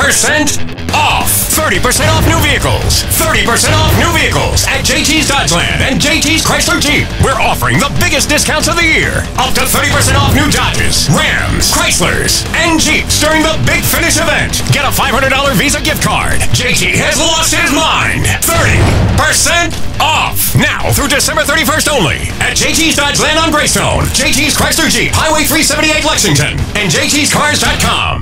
Percent off. 30% off new vehicles. 30% off new vehicles at JT's Dodgeland and JT's Chrysler Jeep. We're offering the biggest discounts of the year. Up to 30% off new Dodges, Rams, Chryslers, and Jeeps during the Big Finish event. Get a $500 Visa gift card. JT has lost his mind. 30% off. Now through December 31st only at JT's Dodgeland on Greystone, JT's Chrysler Jeep, Highway 378 Lexington, and JT's JT'sCars.com.